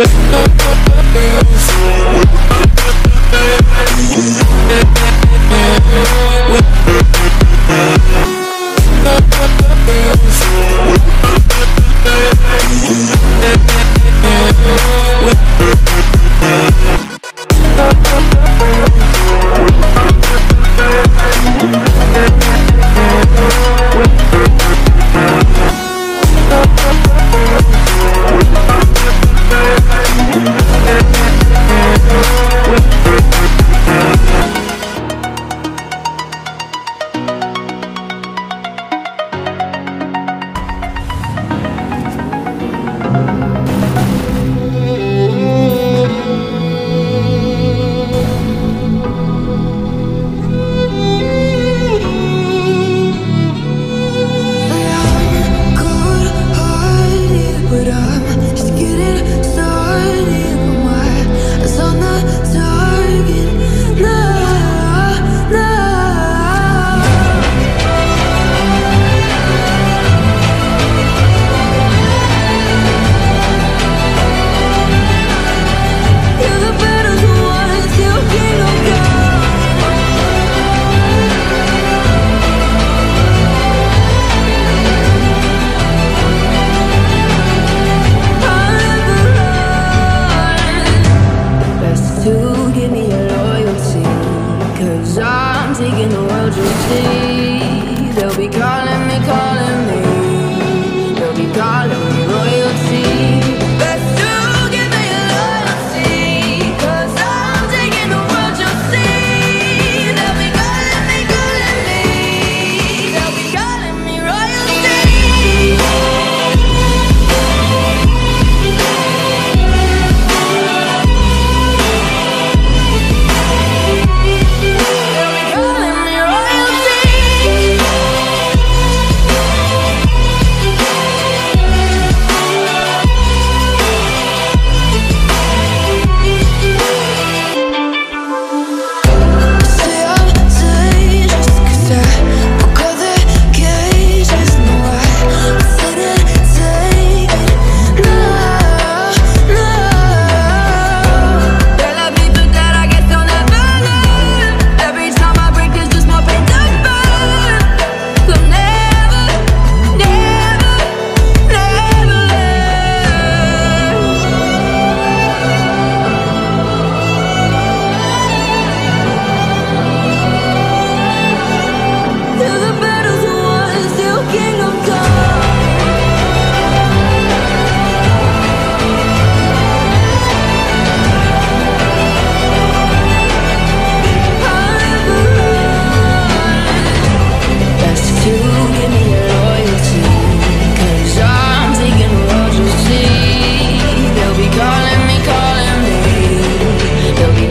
with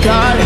God.